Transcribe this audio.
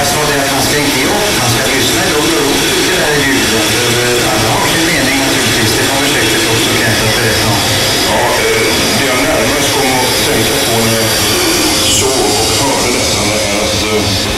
jag sa det att han ska inte ge upp, han ska lyssna i lugn och ro till det här ljudet. Alla har sin mening naturligtvis, det kommer säkert också Kent att berätta om. Ja, eh, det jag närmast kom att tänka på när jag såg och hörde detta, var att eh,